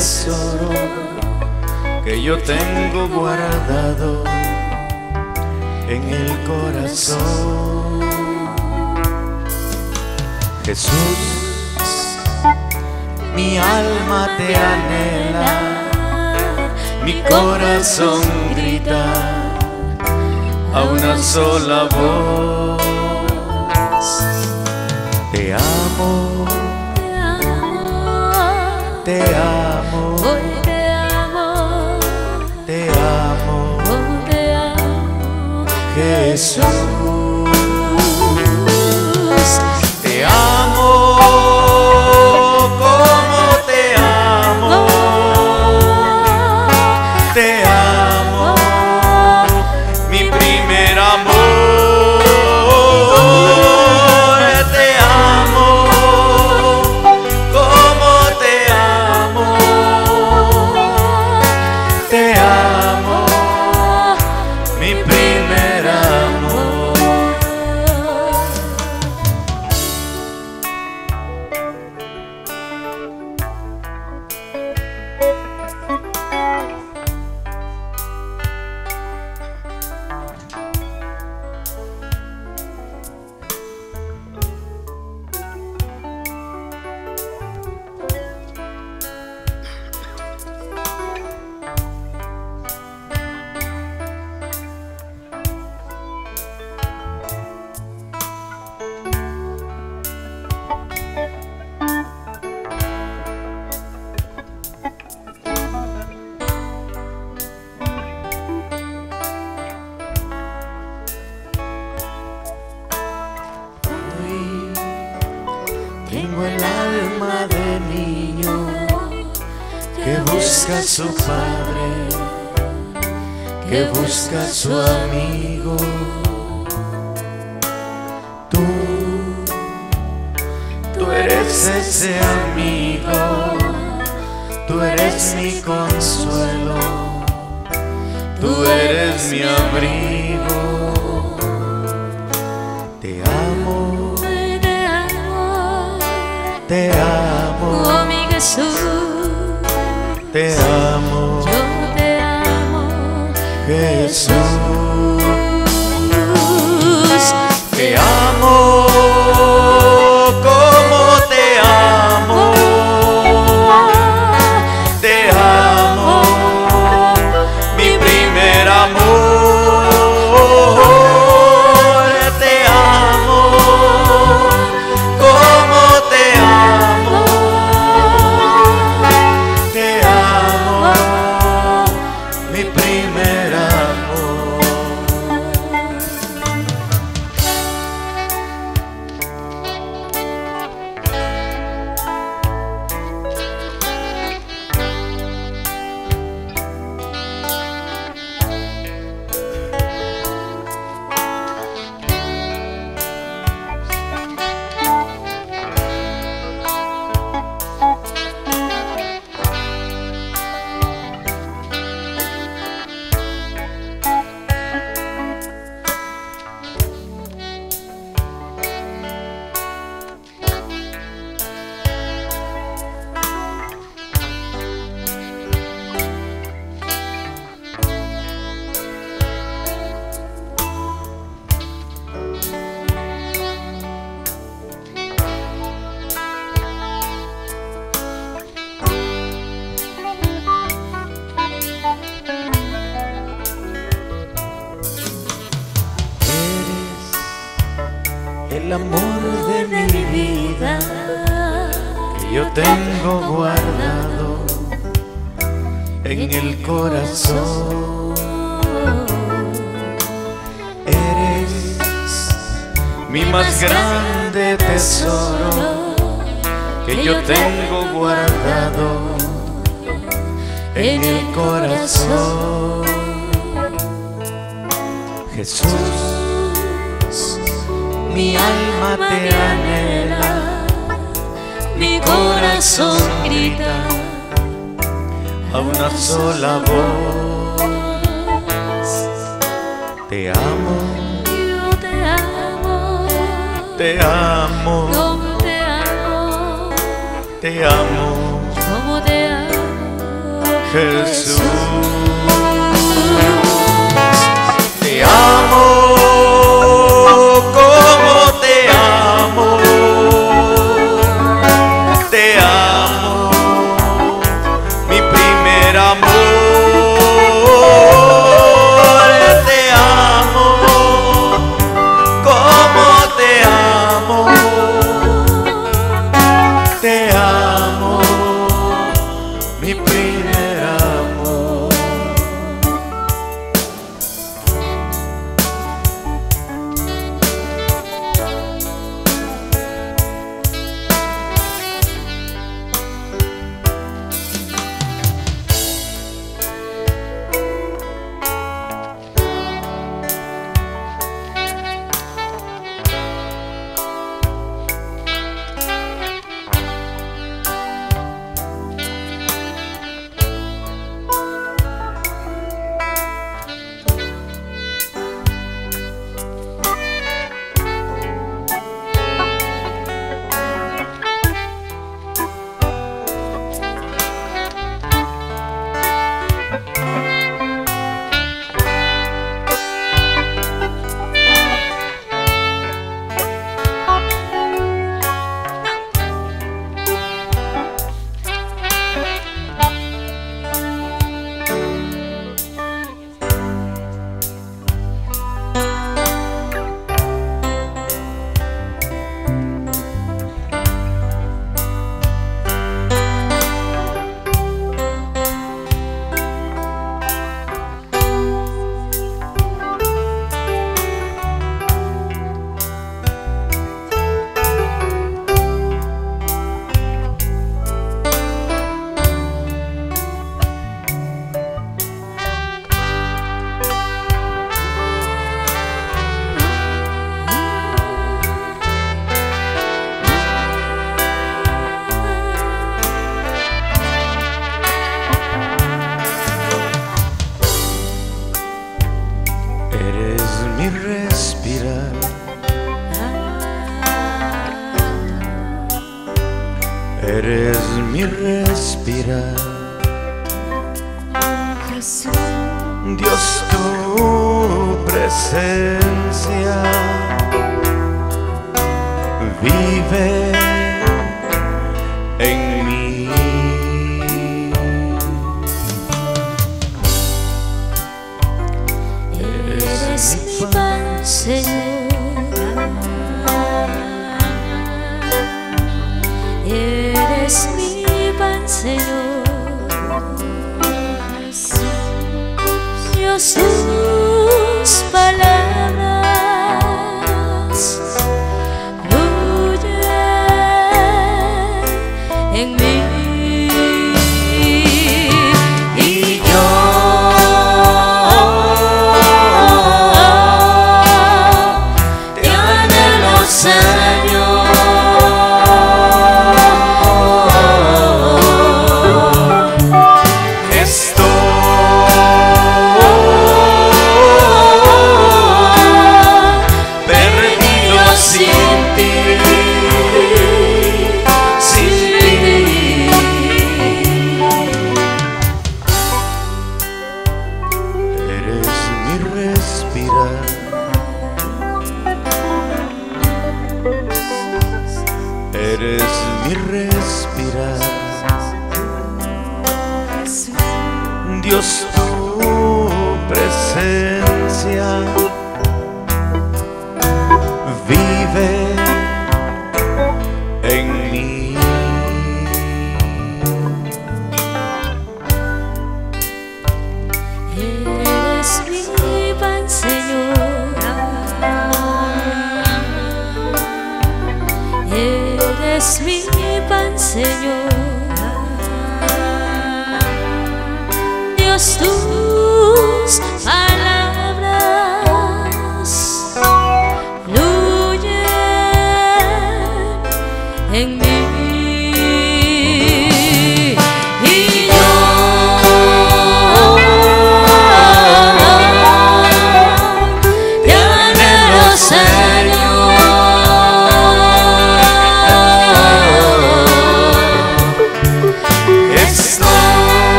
tesoro que yo tengo guardado en el corazón. Jesús, mi alma te anhela, mi corazón grita a una sola voz. Te amo, te amo. It's. Su padre, que busca a su amigo. Tú, tú eres ese amigo, tú eres mi consuelo, tú eres mi abrigo. Te amo, te amo, te amo, oh mi Jesús, te amo, yo te amo, Jesús. Tengo guardado en el corazón. Eres mi más grande tesoro que yo tengo guardado en el corazón. Jesús, mi alma te anhela, mi corazón grita. A una sola voz. Te amo, yo te amo, te amo, como te amo, te amo, como te amo, Jesús.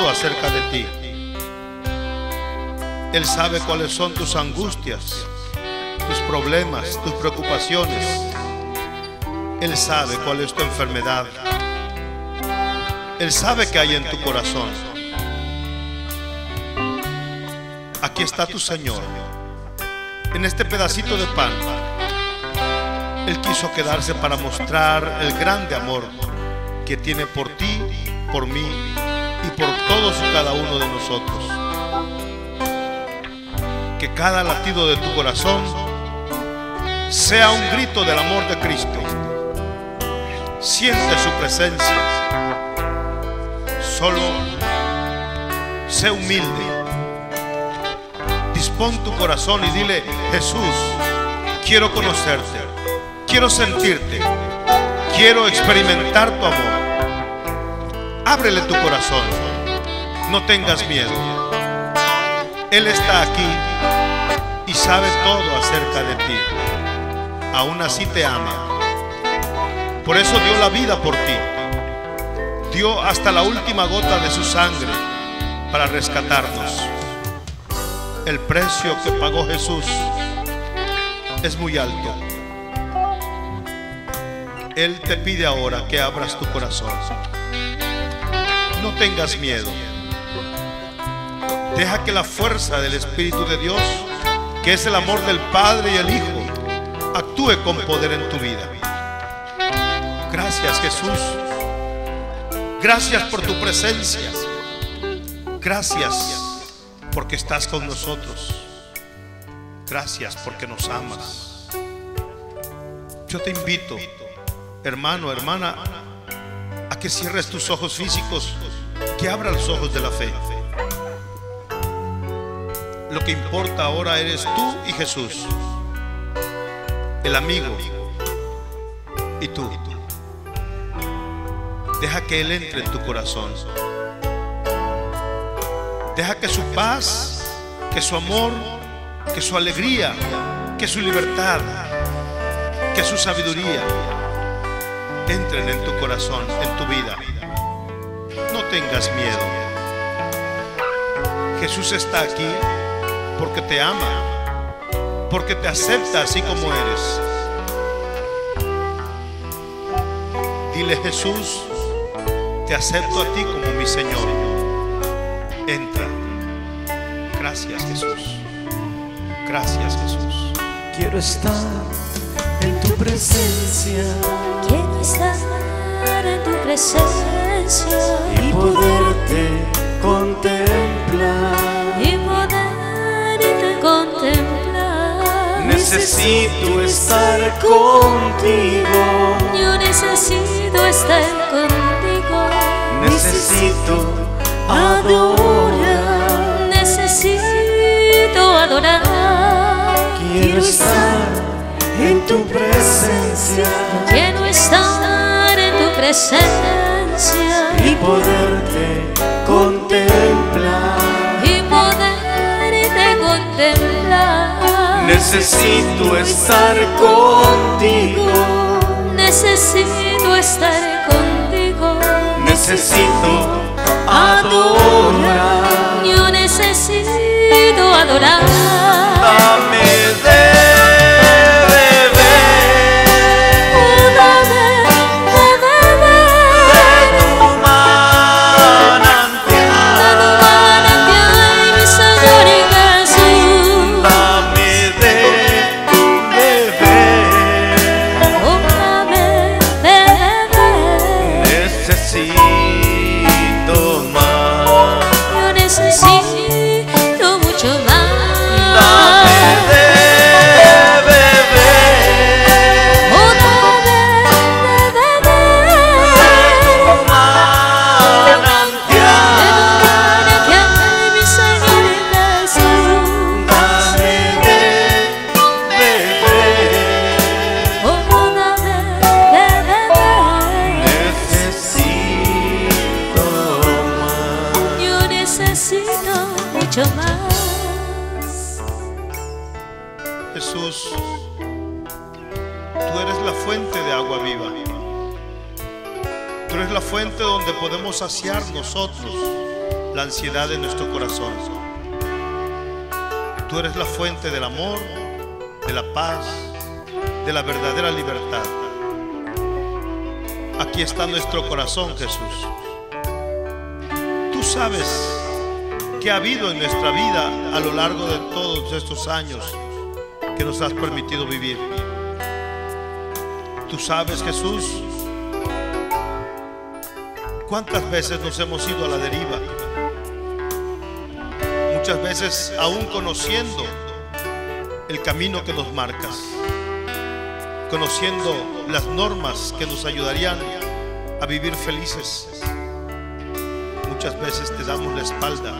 Todo acerca de ti. Él sabe cuáles son tus angustias, tus problemas, tus preocupaciones. Él sabe cuál es tu enfermedad. Él sabe que hay en tu corazón. Aquí está tu Señor. En este pedacito de pan. Él quiso quedarse para mostrar el grande amor que tiene por ti, por mí todos y cada uno de nosotros. Que cada latido de tu corazón sea un grito del amor de Cristo. Siente su presencia. Solo sé humilde. Dispón tu corazón y dile, Jesús, quiero conocerte, quiero sentirte, quiero experimentar tu amor. Ábrele tu corazón, no tengas miedo. Él está aquí y sabe todo acerca de ti. Aún así te ama. Por eso dio la vida por ti. Dio hasta la última gota de su sangre para rescatarnos. El precio que pagó Jesús es muy alto. Él te pide ahora que abras tu corazón. No tengas miedo. Deja que la fuerza del Espíritu de Dios, que es el amor del Padre y el Hijo, actúe con poder en tu vida. Gracias Jesús. Gracias por tu presencia. Gracias porque estás con nosotros. Gracias porque nos amas. Yo te invito, hermano, hermana, a que cierres tus ojos físicos, que abras los ojos de la fe. Lo que importa ahora eres tú y Jesús, el amigo y tú. Deja que Él entre en tu corazón. Deja que su paz, que su amor, que su alegría, que su libertad, que su sabiduría entren en tu corazón, en tu vida. No tengas miedo. Jesús está aquí porque te ama, porque te acepta así como eres. Dile Jesús, te acepto a ti como mi Señor. Entra. Gracias Jesús. Gracias Jesús. Quiero estar en tu presencia Quiero estar en tu presencia y poderte contemplar. y Necesito estar contigo. Yo necesito estar contigo. Necesito adorar. Necesito adorar. Quiero estar en tu presencia Quiero estar en tu presencia y poderte contemplar. y poderte contemplar. Necesito estar contigo. Necesito estar contigo. Necesito adorar. Yo necesito adorar. Dame de fuente donde podemos saciar nosotros la ansiedad de nuestro corazón. Tú eres la fuente del amor, de la paz, de la verdadera libertad. Aquí está nuestro corazón, Jesús. Tú sabes que ha habido en nuestra vida a lo largo de todos estos años que nos has permitido vivir. Tú sabes, Jesús, cuántas veces nos hemos ido a la deriva. Muchas veces aún conociendo el camino que nos marcas, conociendo las normas que nos ayudarían a vivir felices. Muchas veces te damos la espalda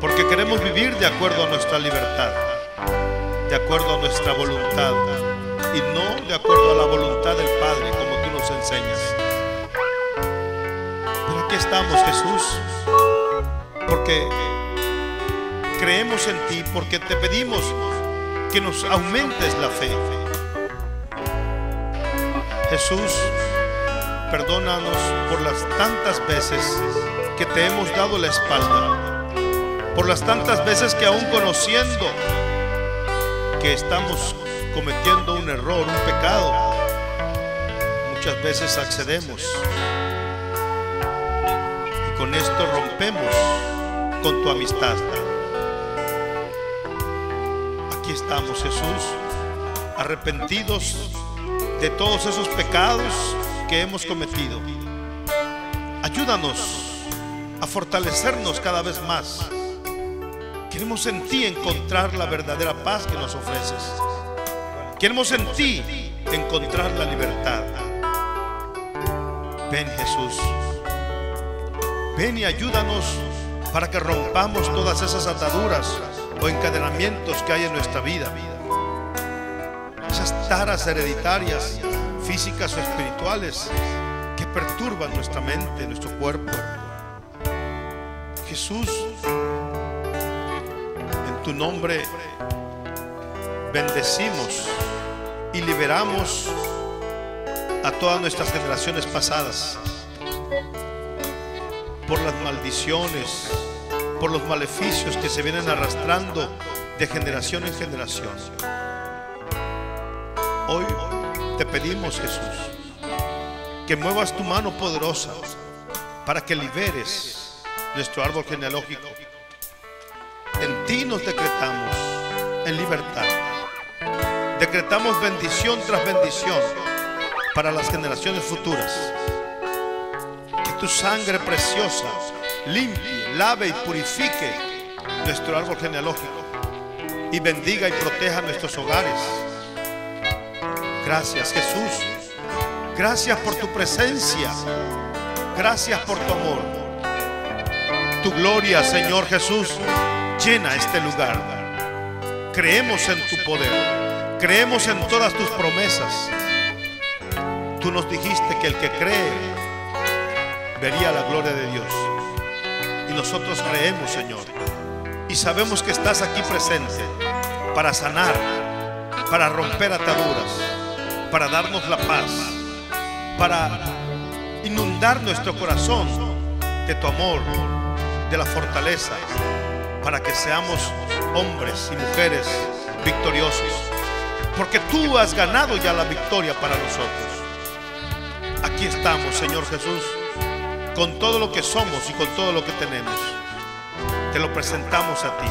porque queremos vivir de acuerdo a nuestra libertad de acuerdo a nuestra voluntad y no de acuerdo a la voluntad del Padre como tú nos enseñas. Estamos Jesús, porque creemos en ti, porque te pedimos que nos aumentes la fe. Jesús, perdónanos por las tantas veces que te hemos dado la espalda, por las tantas veces que aún conociendo que estamos cometiendo un error, un pecado, muchas veces accedemos esto rompemos con tu amistad. Aquí estamos, Jesús, arrepentidos de todos esos pecados que hemos cometido. Ayúdanos a fortalecernos cada vez más. Queremos en ti encontrar la verdadera paz que nos ofreces. Queremos en ti encontrar la libertad. Ven Jesús. Ven y ayúdanos para que rompamos todas esas ataduras o encadenamientos que hay en nuestra vida. Esas taras hereditarias, físicas o espirituales que perturban nuestra mente, nuestro cuerpo. Jesús, en tu nombre bendecimos y liberamos a todas nuestras generaciones pasadas por las maldiciones, por los maleficios que se vienen arrastrando de generación en generación. Hoy te pedimos, Jesús, que muevas tu mano poderosa para que liberes nuestro árbol genealógico. En ti nos decretamos en libertad. Decretamos bendición tras bendición para las generaciones futuras. Tu sangre preciosa limpie, lave y purifique nuestro árbol genealógico y bendiga y proteja nuestros hogares. Gracias Jesús. Gracias por tu presencia. Gracias por tu amor. Tu gloria, Señor Jesús, llena este lugar. Creemos en tu poder. Creemos en todas tus promesas. Tú nos dijiste que el que cree vería la gloria de Dios. Y nosotros creemos, Señor. Y sabemos que estás aquí presente para sanar, para romper ataduras, para darnos la paz, para inundar nuestro corazón de tu amor, de la fortaleza, para que seamos hombres y mujeres victoriosos. Porque tú has ganado ya la victoria para nosotros. Aquí estamos, Señor Jesús, con todo lo que somos y con todo lo que tenemos. Te lo presentamos a ti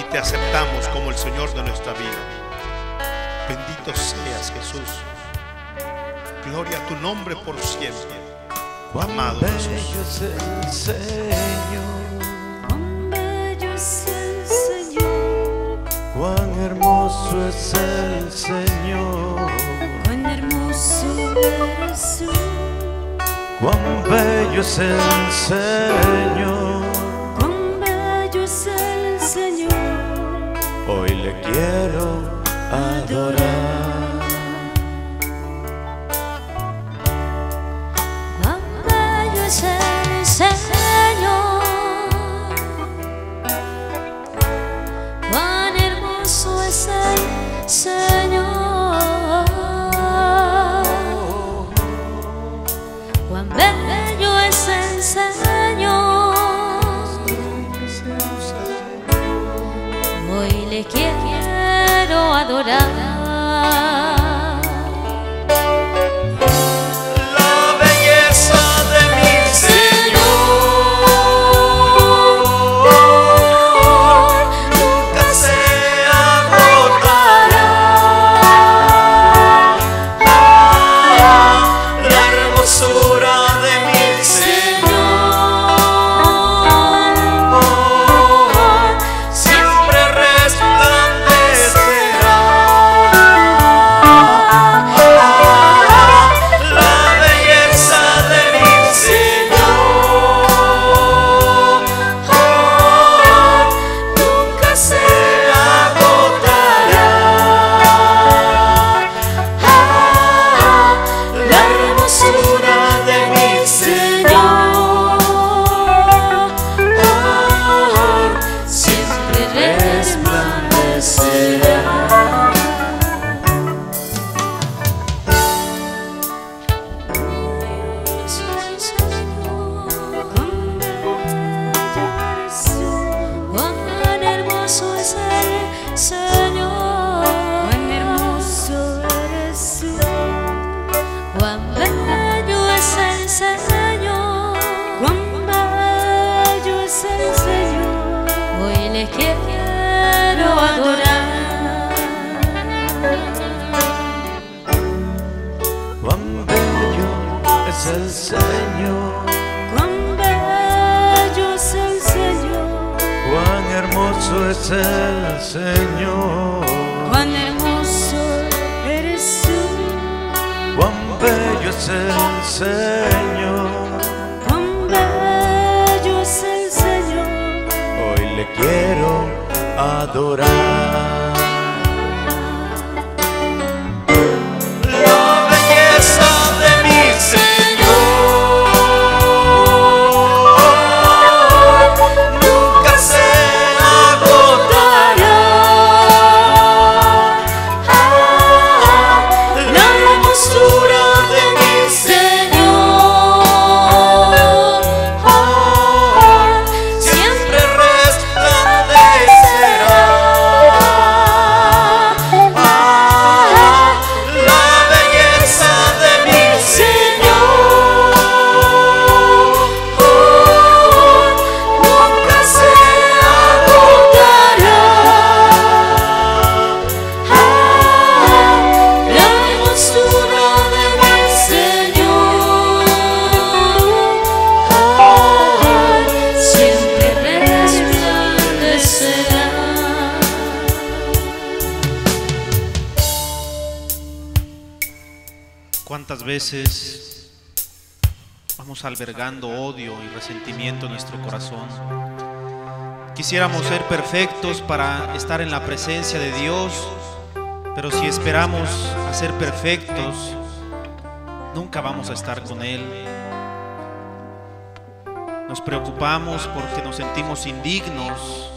y te aceptamos como el Señor de nuestra vida. Bendito seas, Jesús. Gloria a tu nombre por siempre. Amado Jesús. bello es el Señor, Cuán bello es el Señor, cuán hermoso es el Señor, cuán bello es el Señor. cuán bello es el Señor. Hoy le quiero adorar. Es el Señor, cuán hermoso eres tú, cuán bello es el Señor. cuán bello es el Señor. Hoy le quiero adorar. En nuestro corazón? Quisiéramos ser perfectos para estar en la presencia de Dios, pero si esperamos a ser perfectos, nunca vamos a estar con Él. Nos preocupamos porque nos sentimos indignos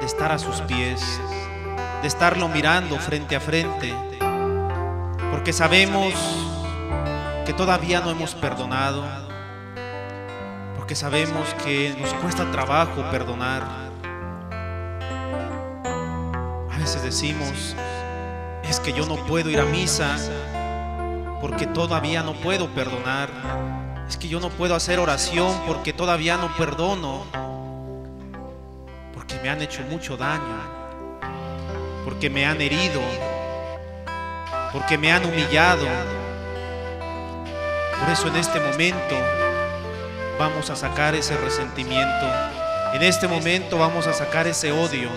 de estar a sus pies, de estarlo mirando frente a frente porque sabemos que todavía no hemos perdonado, porque sabemos que nos cuesta trabajo perdonar. A veces decimos, es que yo no puedo ir a misa porque todavía no puedo perdonar. Es que yo no puedo hacer oración porque todavía no perdono, porque me han hecho mucho daño, porque me han herido porque me han humillado. Por eso en este momento vamos a sacar ese resentimiento. En este momento vamos a sacar ese odio,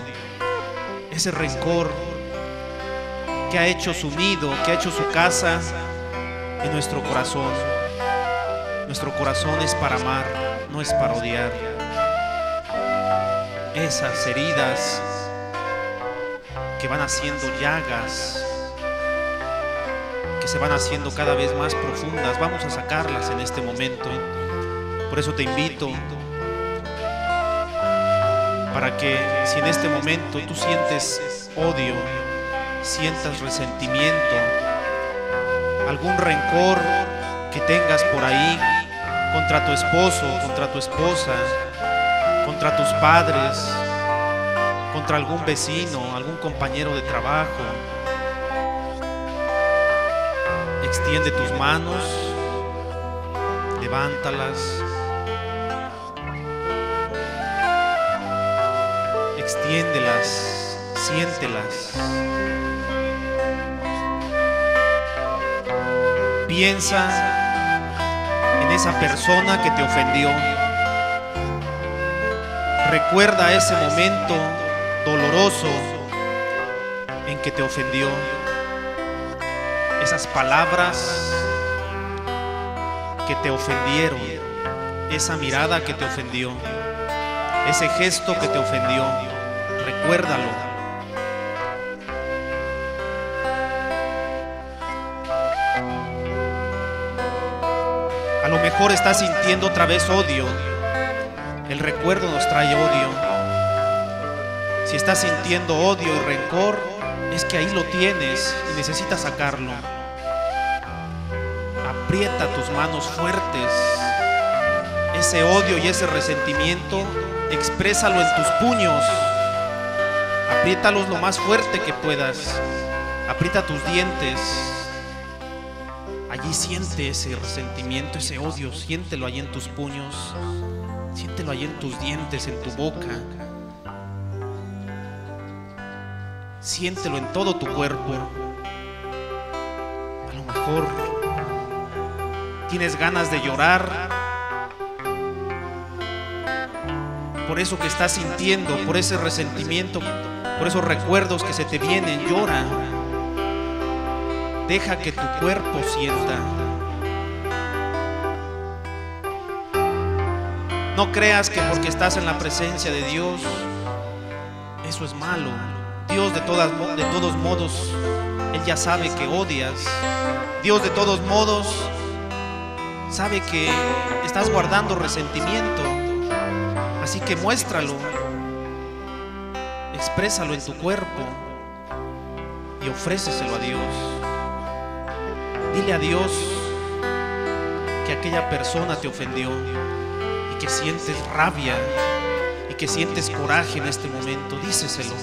ese rencor que ha hecho su nido, que ha hecho su casa en nuestro corazón. Nuestro corazón es para amar, no es para odiar. Esas heridas que van haciendo llagas que se van haciendo cada vez más profundas. Vamos a sacarlas en este momento. Por eso te invito para que si en este momento tú sientes odio, sientas resentimiento, algún rencor que tengas por ahí contra tu esposo, contra tu esposa, contra tus padres, contra algún vecino, algún compañero de trabajo, extiende tus manos, levántalas, extiéndelas, siéntelas. Piensa en esa persona que te ofendió. Recuerda ese momento doloroso en que te ofendió esas palabras que te ofendieron, esa mirada que te ofendió, ese gesto que te ofendió, recuérdalo. A lo mejor estás sintiendo otra vez odio. El recuerdo nos trae odio. Si estás sintiendo odio y rencor, es que ahí lo tienes y necesitas sacarlo. Aprieta tus manos fuertes. Ese odio y ese resentimiento, exprésalo en tus puños. Apriétalos lo más fuerte que puedas. Aprieta tus dientes. Allí siente ese resentimiento, ese odio, siéntelo allí en tus puños. Siéntelo allí en tus dientes, en tu boca. Siéntelo en todo tu cuerpo. A lo mejor tienes ganas de llorar por eso que estás sintiendo, por ese resentimiento, por esos recuerdos que se te vienen, llora. Deja que tu cuerpo sienta. No creas que porque estás en la presencia de Dios, eso es malo. Dios de, todas, de todos modos, Él ya sabe que odias. Dios de todos modos sabe que estás guardando resentimiento. Así que muéstralo, exprésalo en tu cuerpo y ofréceselo a Dios. Dile a Dios que aquella persona te ofendió y que sientes rabia y que sientes coraje en este momento. Díceselo,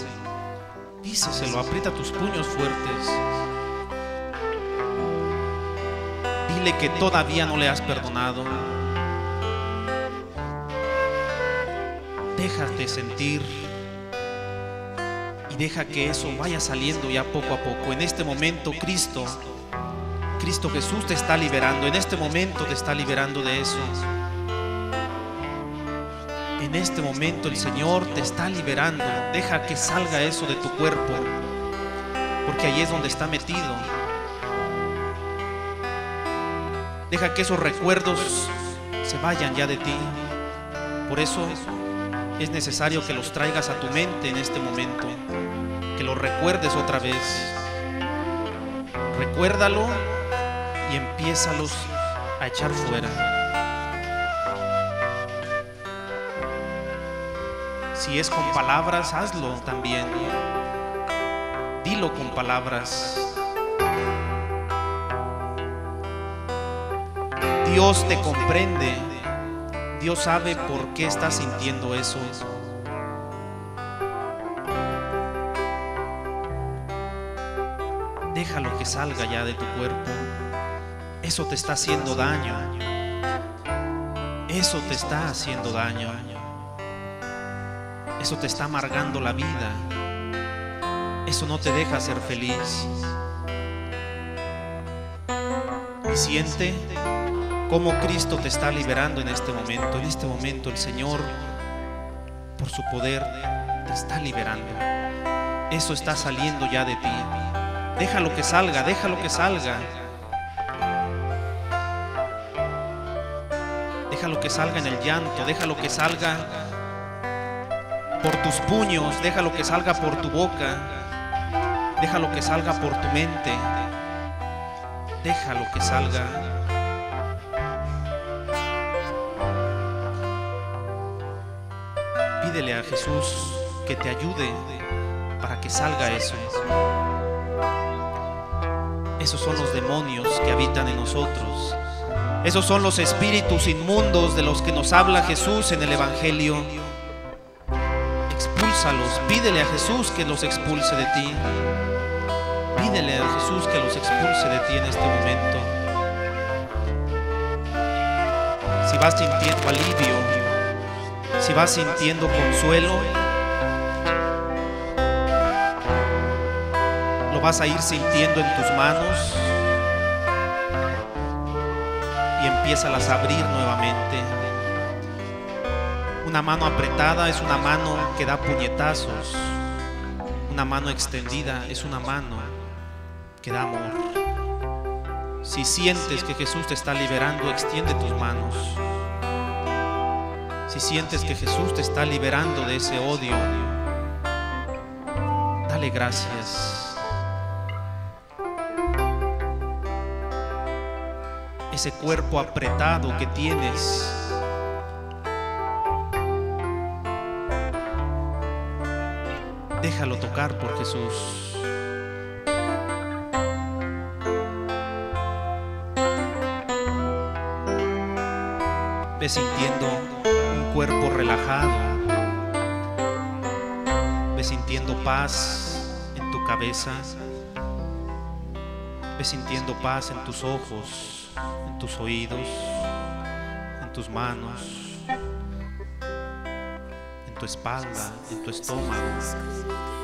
díceselo, aprieta tus puños fuertes. Dile que todavía no le has perdonado. Déjate sentir deja que eso vaya saliendo ya poco a poco. En este momento Cristo, Cristo Jesús te está liberando. En este momento te está liberando de eso. En este momento el Señor te está liberando. Deja que salga eso de tu cuerpo. Porque ahí es donde está metido. Deja que esos recuerdos se vayan ya de ti. Por eso es necesario que los traigas a tu mente en este momento. Los recuerdes otra vez. Recuérdalo y empiézalos a echar fuera. Si es con palabras, hazlo también. Dilo con palabras. Dios te comprende. Dios sabe por qué estás sintiendo eso. Déjalo que salga ya de tu cuerpo. Eso te está haciendo daño. Eso te está haciendo daño. Eso te está amargando la vida. Eso no te deja ser feliz. Y siente cómo Cristo te está liberando en este momento. En este momento el Señor, por su poder, te está liberando. Eso está saliendo ya de ti. Déjalo que salga, déjalo que salga. Déjalo que salga en el llanto, déjalo que salga por tus puños, déjalo que salga por tu boca, déjalo que salga por tu mente, déjalo que salga. Pídele a Jesús que te ayude para que salga eso. Esos son los demonios que habitan en nosotros. Esos son los espíritus inmundos de los que nos habla Jesús en el Evangelio. Expúlsalos, pídele a Jesús que los expulse de ti. Pídele a Jesús que los expulse de ti en este momento. Si vas sintiendo alivio, si vas sintiendo consuelo, vas a ir sintiendo en tus manos y empiezas a abrir nuevamente. Una mano apretada es una mano que da puñetazos. Una mano extendida es una mano que da amor. Si sientes que Jesús te está liberando, extiende tus manos. Si sientes que Jesús te está liberando de ese odio, dale gracias. Ese cuerpo apretado que tienes, déjalo tocar por Jesús. Ve sintiendo un cuerpo relajado. Ve sintiendo paz en tu cabeza. Ve sintiendo paz en tus ojos, en tus oídos, en tus manos, en tu espalda, en tu estómago.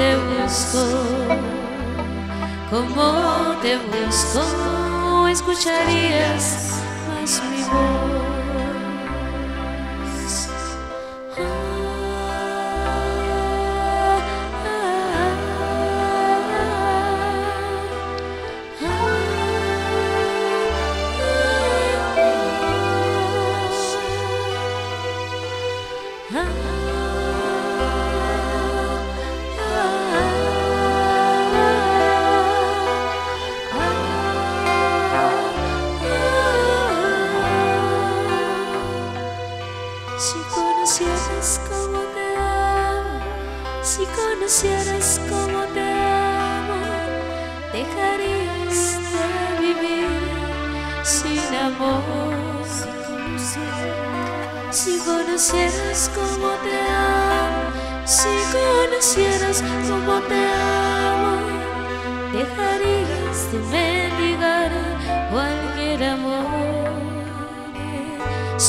Te busco, cómo te busco, escucharías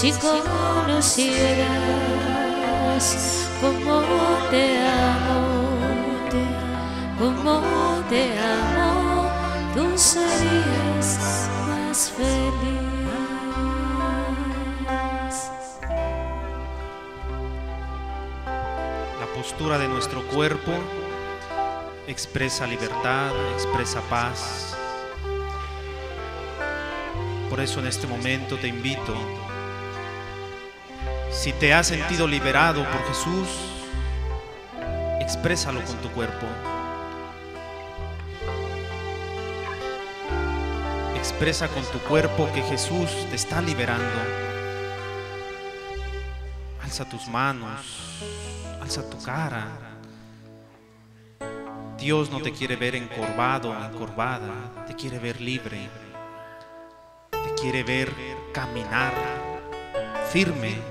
Si conocieras cómo te amo, cómo te amo, tú serías más feliz. La postura de nuestro cuerpo expresa libertad, expresa paz. Por eso en este momento te invito, si te has sentido liberado por Jesús, exprésalo con tu cuerpo. Expresa con tu cuerpo que Jesús te está liberando. Alza tus manos, alza tu cara. Dios no te quiere ver encorvado, encorvada, te quiere ver libre. Te quiere ver caminar firme.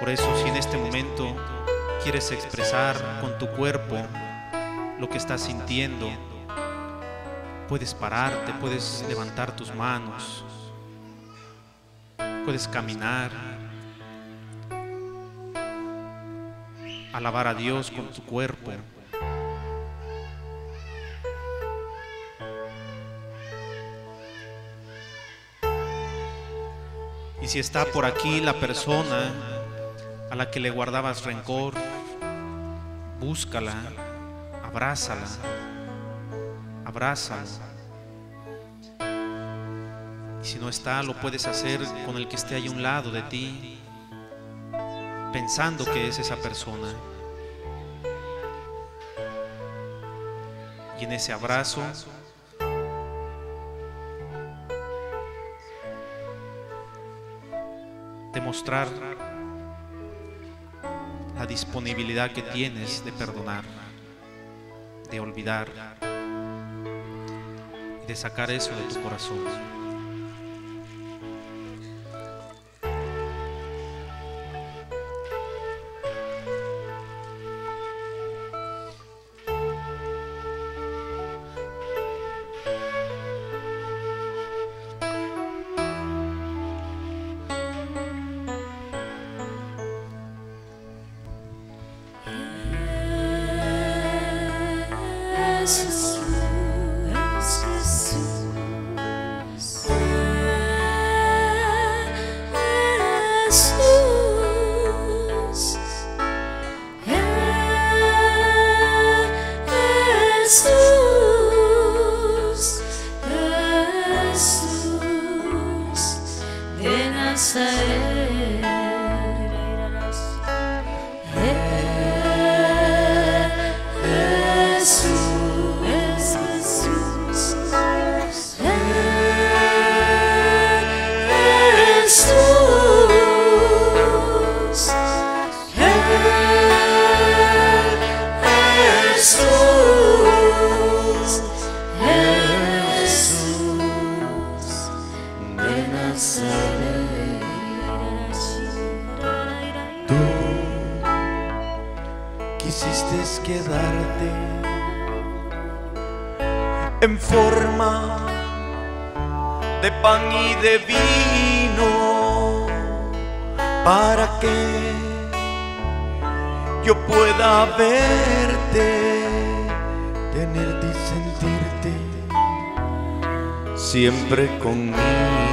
Por eso si en este momento quieres expresar con tu cuerpo lo que estás sintiendo, puedes pararte, puedes levantar tus manos, puedes caminar, alabar a Dios con tu cuerpo. Y si está por aquí la persona a la que le guardabas rencor, búscala, abrázala, abrázala. Y si no está, lo puedes hacer con el que esté ahí a un lado de ti, pensando que es esa persona. Y en ese abrazo, demostrar la disponibilidad que tienes de perdonar, de olvidar de sacar eso de tu corazón. Verte, tenerte y sentirte siempre conmigo.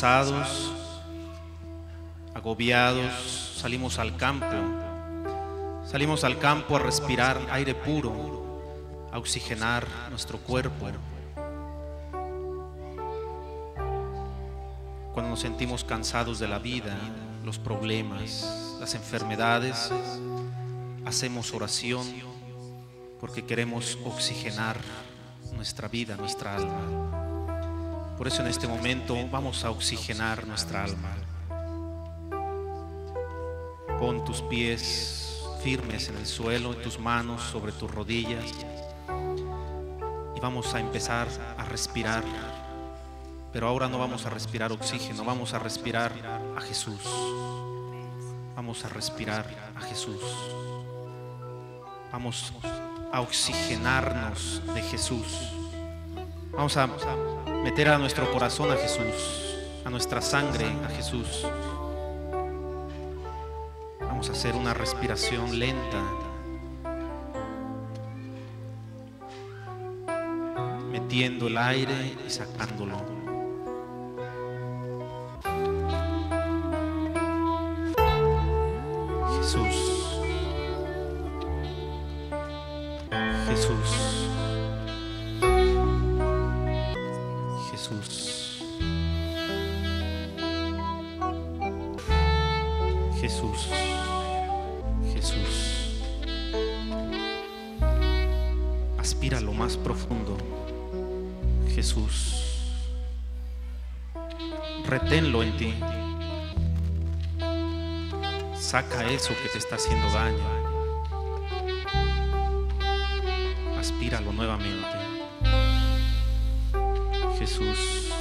Cansados, agobiados, salimos al campo. Salimos al campo a respirar aire puro, a oxigenar nuestro cuerpo. Cuando nos sentimos cansados de la vida, los problemas, las enfermedades, hacemos oración porque queremos oxigenar nuestra vida, nuestra alma. Por eso en este momento vamos a oxigenar nuestra alma. Pon tus pies firmes en el suelo, tus manos sobre tus rodillas y vamos a empezar a respirar. Pero ahora no vamos a respirar oxígeno, vamos a respirar a Jesús. Vamos a respirar a Jesús. Vamos a oxigenarnos de Jesús. Vamos a meter a nuestro corazón a Jesús, a nuestra sangre a Jesús. Vamos a hacer una respiración lenta. Metiendo el aire y sacándolo. Jesús. Jesús. Saca eso que te está haciendo daño. Aspíralo nuevamente. Jesús.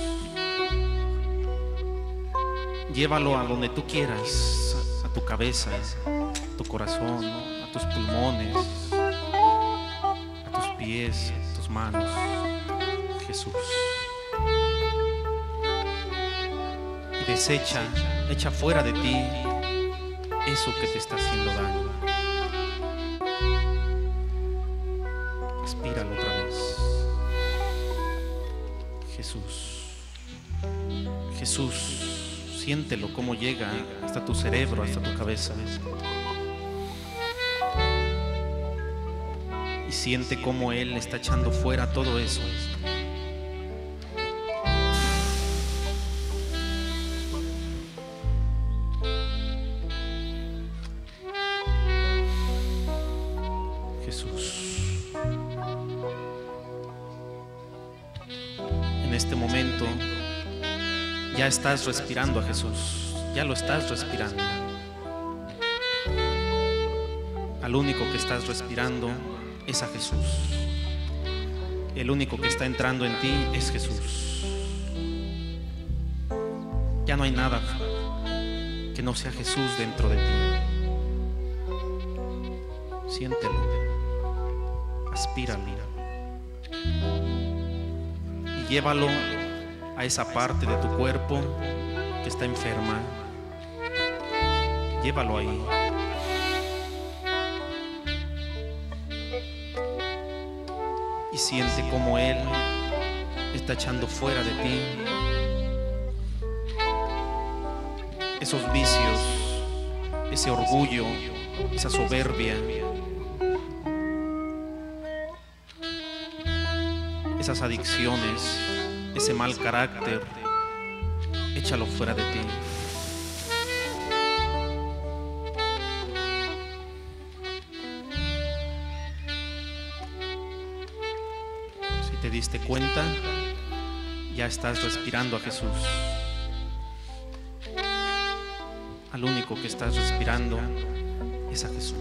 Llévalo a donde tú quieras, a tu cabeza, a tu corazón, a tus pulmones, a tus pies, a tus manos. Jesús. Y desecha, echa fuera de ti eso que te está haciendo daño. Aspíralo otra vez. Jesús. Jesús, siéntelo cómo llega hasta tu cerebro, hasta tu cabeza. Y siente cómo Él está echando fuera todo eso. Estás respirando a Jesús, ya lo estás respirando. Al único que estás respirando es a Jesús. El único que está entrando en ti es Jesús. Ya no hay nada que no sea Jesús dentro de ti. Siéntelo, aspíralo y llévalo a esa parte de tu cuerpo que está enferma. Llévalo ahí. Y siente como Él está echando fuera de ti esos vicios, ese orgullo, esa soberbia, esas adicciones, ese mal carácter. Échalo fuera de ti. Si te diste cuenta, ya estás respirando a Jesús. Al único que estás respirando es a Jesús.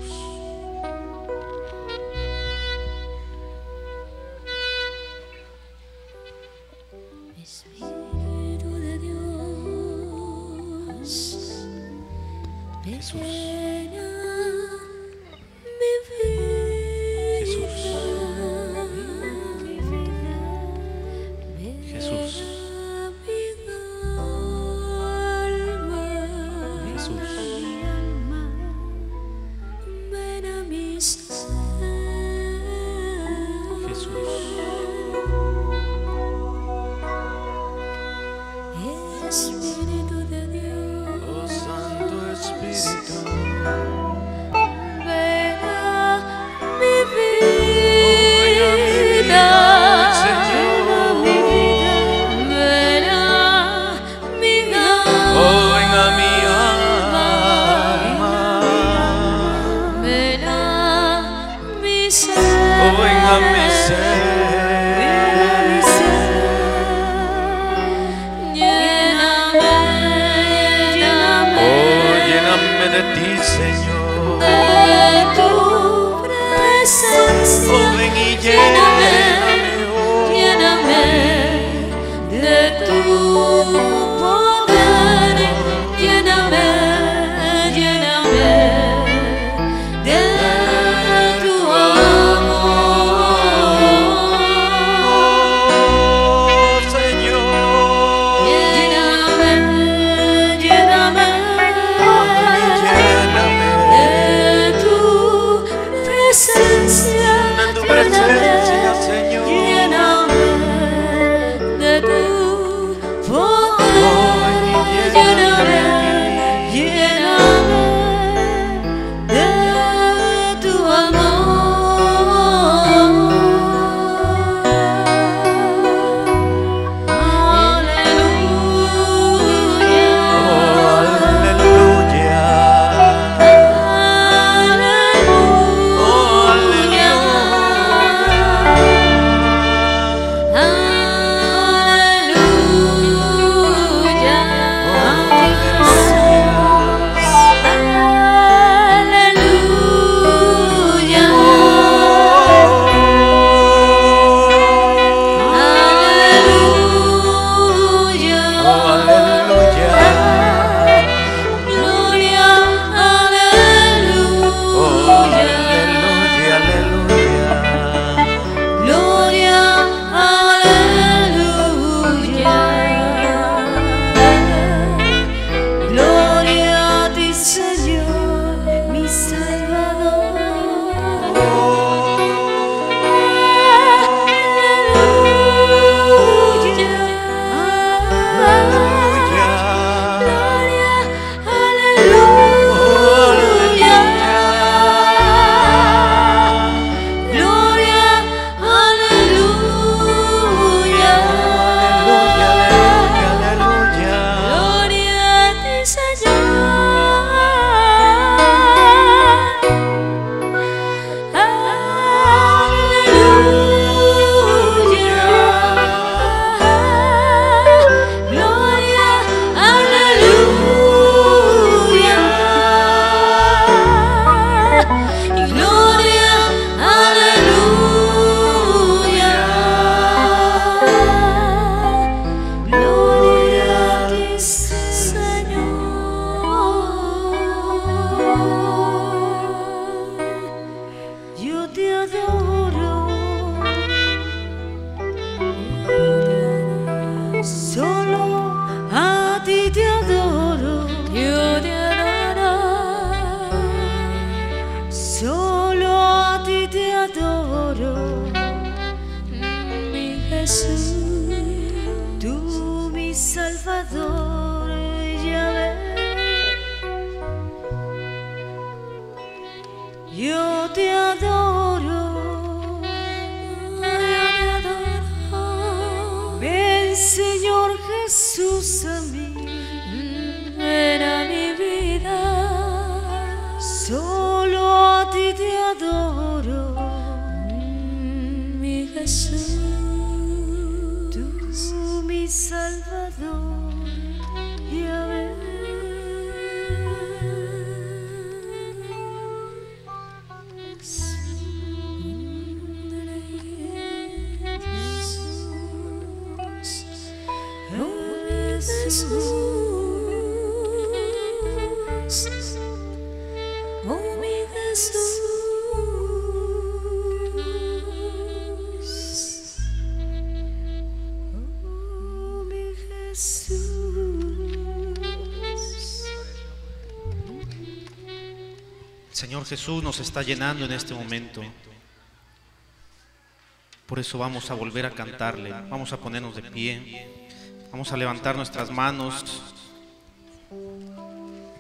Señor Jesús nos está llenando en este momento. Por eso vamos a volver a cantarle, vamos a ponernos de pie, vamos a levantar nuestras manos.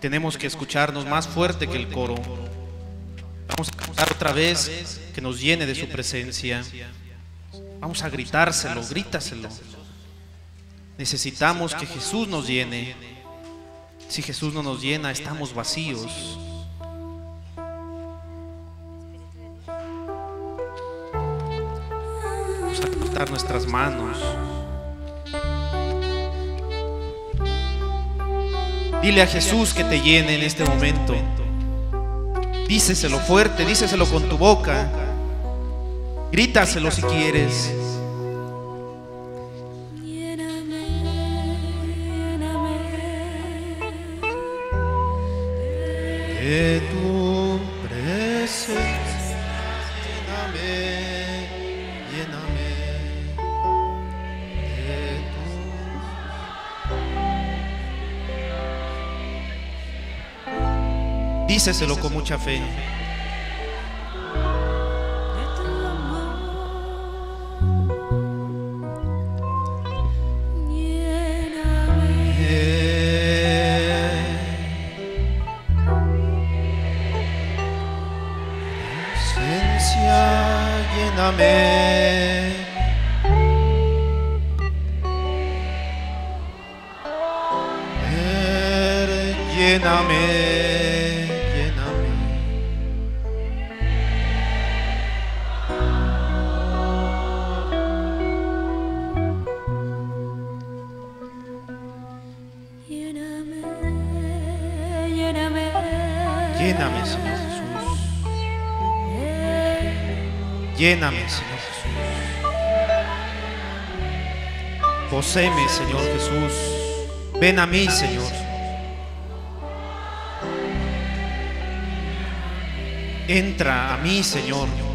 Tenemos que escucharnos más fuerte que el coro. Vamos a cantar otra vez que nos llene de su presencia. Vamos a gritárselo, grítaselo. Necesitamos que Jesús nos llene. Si Jesús no nos llena, estamos vacíos. Vamos a levantar nuestras manos. Dile a Jesús que te llene en este momento. Díceselo fuerte, díceselo con tu boca. Grítaselo si quieres. De tu Díceselo con mucha fe. Lléname, Señor Jesús. Lléname, Señor Jesús. Poséeme, Señor Jesús. Ven a mí, Señor. Entra a mí, Señor.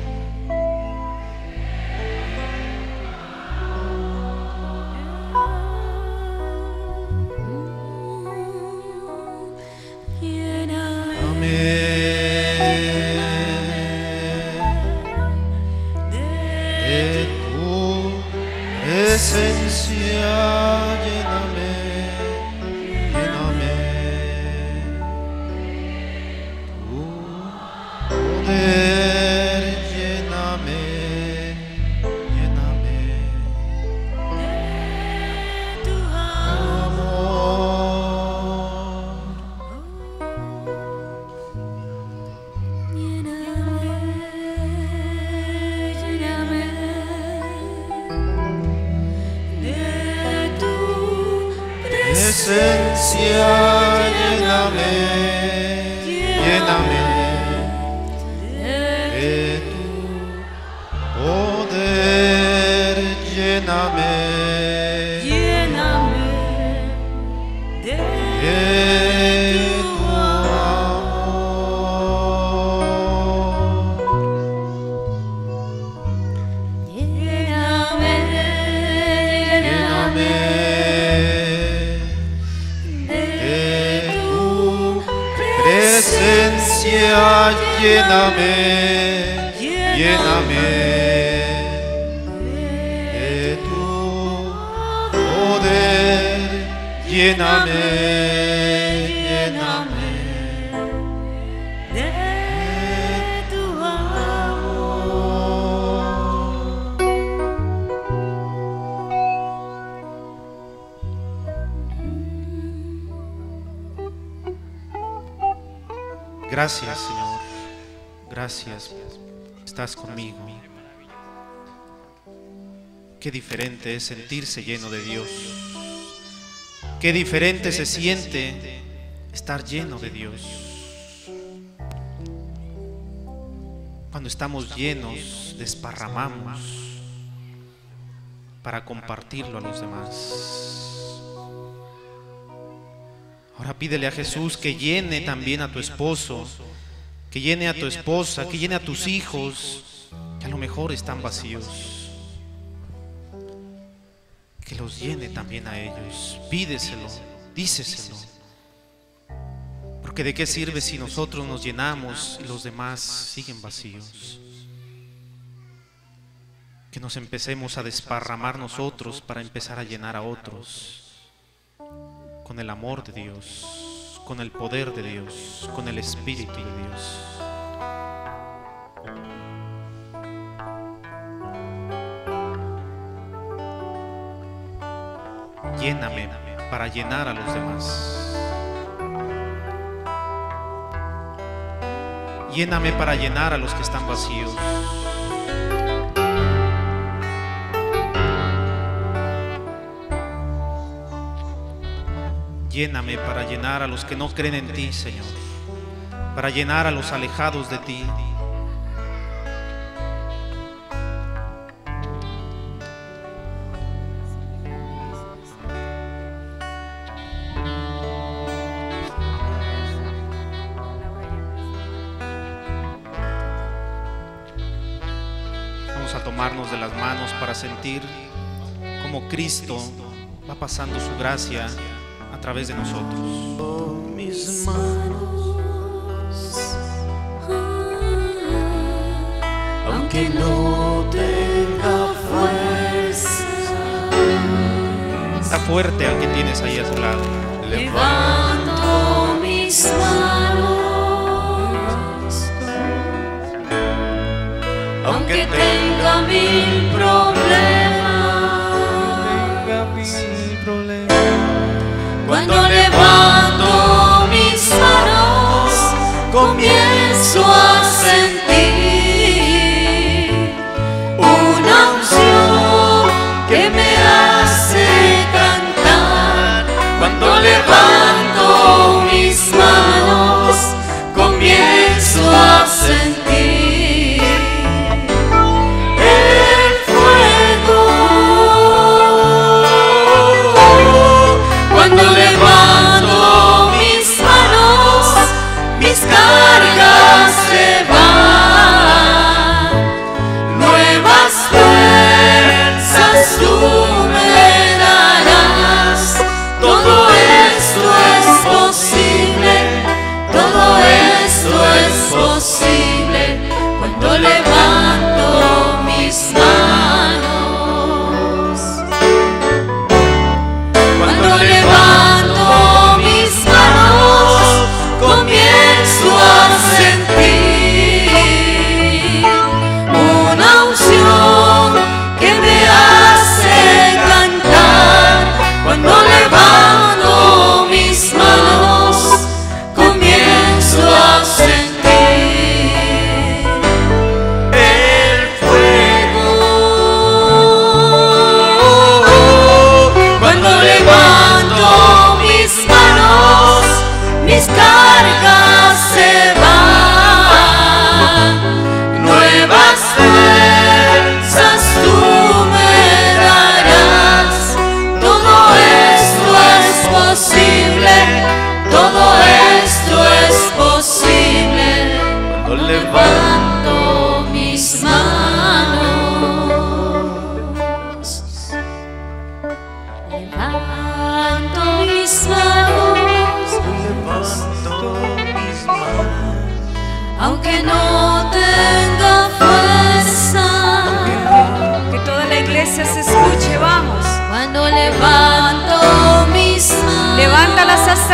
Gracias. Estás conmigo. Qué diferente es sentirse lleno de Dios. Qué diferente se siente estar lleno de Dios. Cuando estamos llenos, desparramamos para compartirlo a los demás. Ahora pídele a Jesús que llene también a tu esposo, que llene a tu esposa, que llene a tus hijos, que a lo mejor están vacíos. Que los llene también a ellos. Pídeselo, díceselo. Porque de qué sirve si nosotros nos llenamos y los demás siguen vacíos. Que nos empecemos a desparramar nosotros para empezar a llenar a otros con el amor de Dios, con el poder de Dios, con el Espíritu de Dios. Lléname para llenar a los demás. Lléname para llenar a los que están vacíos. Lléname para llenar a los que no creen en ti, Señor. Para llenar a los alejados de ti. Vamos a tomarnos de las manos para sentir cómo Cristo va pasando su gracia a través de nosotros. mis manos, aunque no tenga fuerza, Está fuerte al que tienes ahí a tu lado. Levanto mis manos, aunque tenga mil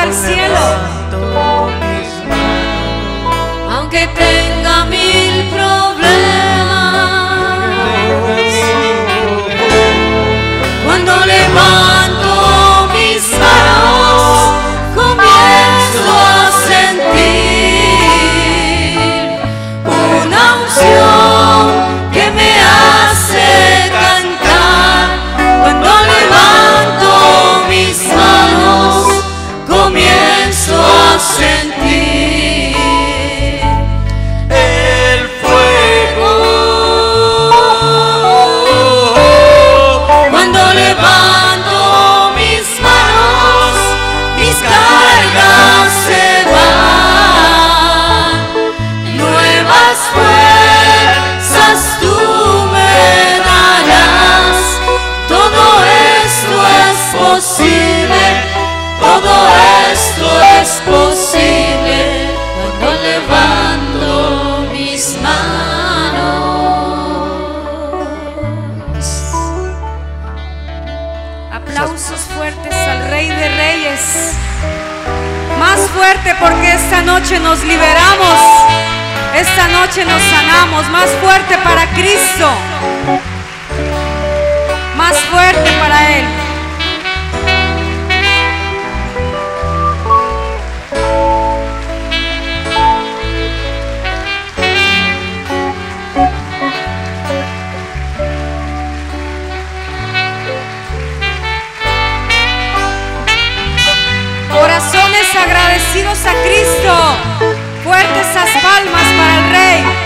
el cielo. Noche nos liberamos. Esta noche nos sanamos. Más fuerte para Cristo. Agradecidos a Cristo. Fuertes esas palmas para el Rey.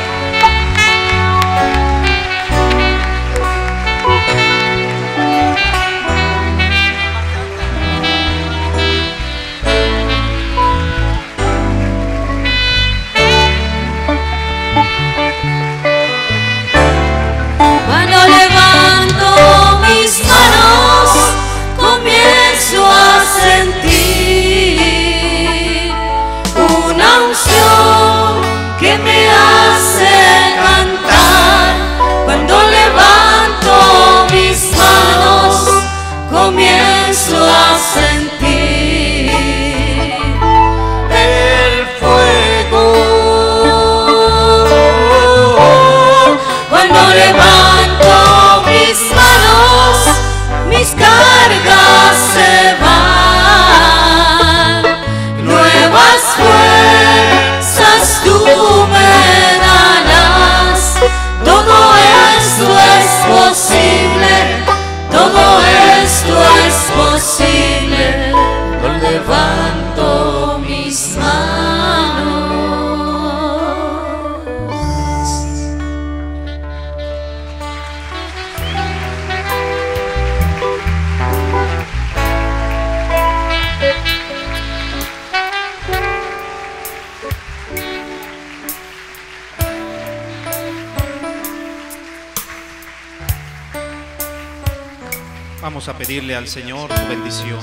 Vamos a pedirle al Señor su bendición.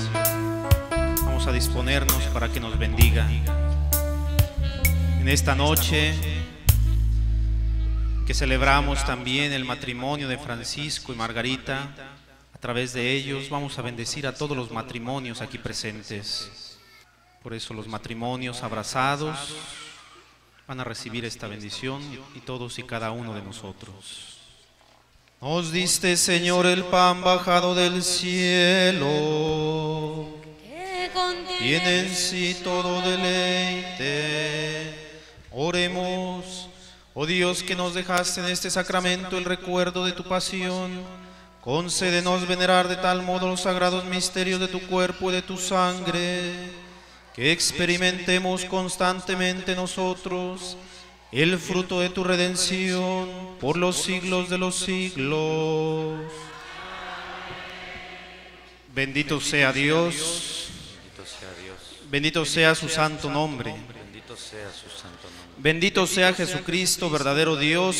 Vamos a disponernos para que nos bendiga. En esta noche que celebramos también el matrimonio de Francisco y Margarita, a través de ellos vamos a bendecir a todos los matrimonios aquí presentes. Por eso los matrimonios abrazados van a recibir esta bendición y todos y cada uno de nosotros. Nos diste, Señor, el pan bajado del cielo, tiene en sí todo deleite. Oremos, oh Dios, que nos dejaste en este sacramento el recuerdo de tu pasión. Concédenos venerar de tal modo los sagrados misterios de tu cuerpo y de tu sangre, que experimentemos constantemente nosotros el fruto de tu redención por los siglos de los siglos. Bendito sea Dios, Bendito sea su santo nombre. bendito sea Jesucristo, verdadero Dios